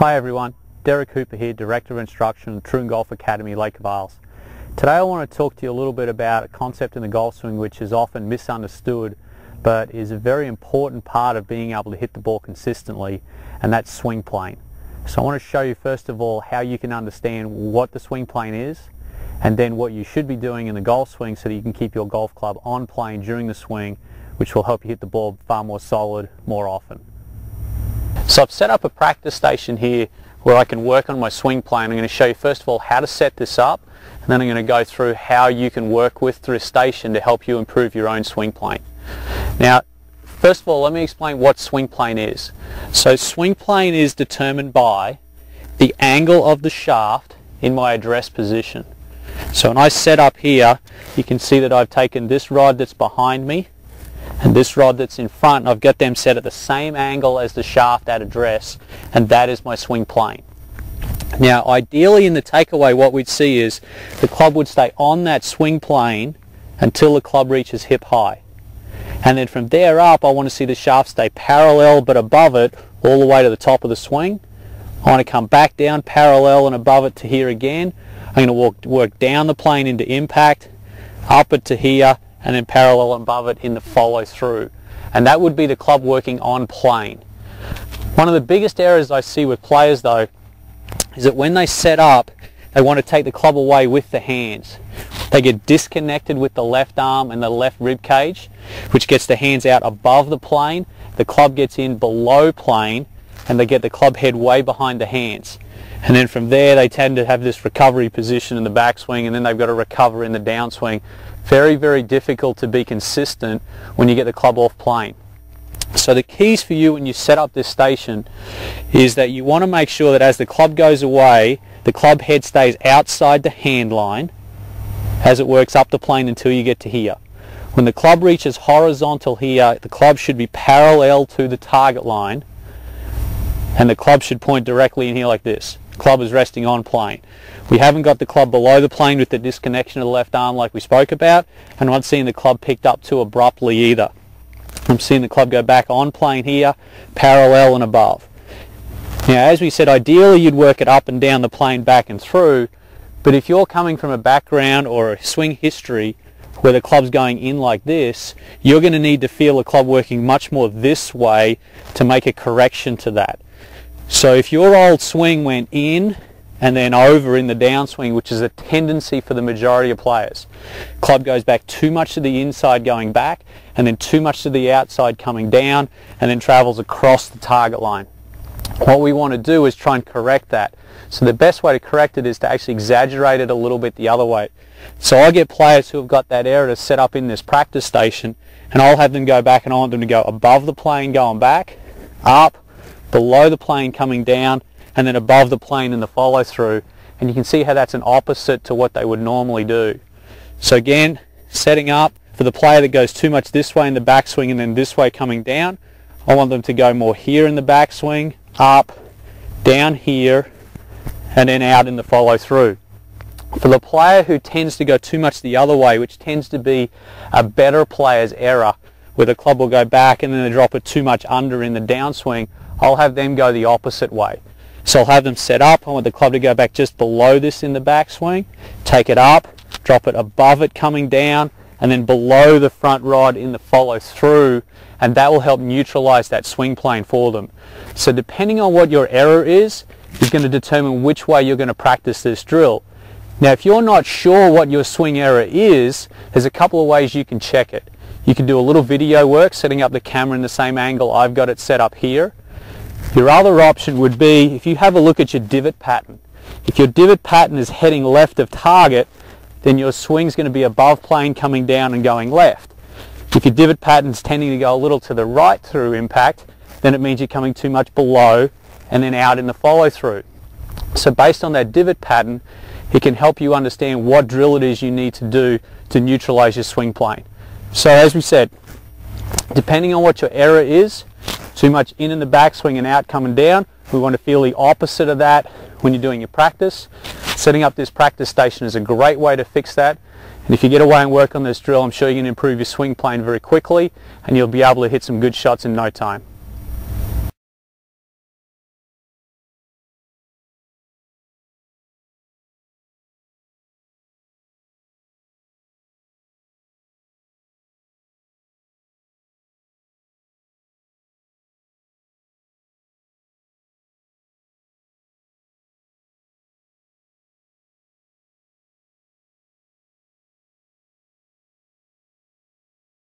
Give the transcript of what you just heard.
Hi everyone, Derek Hooper here, Director of Instruction at Troon Golf Academy, Lake of Isles. Today I want to talk to you a little bit about a concept in the golf swing which is often misunderstood but is a very important part of being able to hit the ball consistently and that's swing plane. So I want to show you first of all how you can understand what the swing plane is and then what you should be doing in the golf swing so that you can keep your golf club on plane during the swing which will help you hit the ball far more solid more often. So I've set up a practice station here where I can work on my swing plane. I'm going to show you first of all how to set this up and then I'm going to go through how you can work with this station to help you improve your own swing plane. Now first of all let me explain what swing plane is. So swing plane is determined by the angle of the shaft in my address position. So when I set up here you can see that I've taken this rod that's behind me and this rod that's in front, I've got them set at the same angle as the shaft at address, and that is my swing plane. Now, ideally in the takeaway, what we'd see is the club would stay on that swing plane until the club reaches hip high. And then from there up, I want to see the shaft stay parallel but above it all the way to the top of the swing. I want to come back down parallel and above it to here again. I'm going to walk, work down the plane into impact, up it to here, and then parallel above it in the follow through. And that would be the club working on plane. One of the biggest errors I see with players though is that when they set up, they want to take the club away with the hands. They get disconnected with the left arm and the left rib cage, which gets the hands out above the plane. The club gets in below plane and they get the club head way behind the hands. And then from there they tend to have this recovery position in the backswing and then they've got to recover in the downswing very, very difficult to be consistent when you get the club off plane. So the keys for you when you set up this station is that you want to make sure that as the club goes away, the club head stays outside the hand line as it works up the plane until you get to here. When the club reaches horizontal here, the club should be parallel to the target line and the club should point directly in here like this. Club is resting on plane. We haven't got the club below the plane with the disconnection of the left arm like we spoke about, and I'm not seeing the club picked up too abruptly either. I'm seeing the club go back on plane here, parallel and above. Now as we said, ideally you'd work it up and down the plane back and through, but if you're coming from a background or a swing history where the club's going in like this, you're going to need to feel the club working much more this way to make a correction to that. So if your old swing went in and then over in the downswing, which is a tendency for the majority of players. Club goes back too much to the inside going back, and then too much to the outside coming down, and then travels across the target line. What we want to do is try and correct that. So the best way to correct it is to actually exaggerate it a little bit the other way. So I get players who have got that error to set up in this practice station, and I'll have them go back and I want them to go above the plane going back, up, below the plane coming down, and then above the plane in the follow through and you can see how that's an opposite to what they would normally do. So again, setting up for the player that goes too much this way in the backswing and then this way coming down, I want them to go more here in the backswing, up, down here, and then out in the follow through. For the player who tends to go too much the other way, which tends to be a better player's error, where the club will go back and then they drop it too much under in the downswing, I'll have them go the opposite way. So I'll have them set up. I want the club to go back just below this in the backswing. Take it up, drop it above it coming down, and then below the front rod in the follow through, and that will help neutralize that swing plane for them. So depending on what your error is, is going to determine which way you're going to practice this drill. Now if you're not sure what your swing error is, there's a couple of ways you can check it. You can do a little video work, setting up the camera in the same angle I've got it set up here. Your other option would be if you have a look at your divot pattern. If your divot pattern is heading left of target, then your swing is going to be above plane coming down and going left. If your divot pattern is tending to go a little to the right through impact, then it means you're coming too much below and then out in the follow through. So based on that divot pattern, it can help you understand what drill it is you need to do to neutralize your swing plane. So as we said, depending on what your error is, too much in in the backswing and out coming down. We want to feel the opposite of that when you're doing your practice. Setting up this practice station is a great way to fix that. And if you get away and work on this drill, I'm sure you can improve your swing plane very quickly and you'll be able to hit some good shots in no time.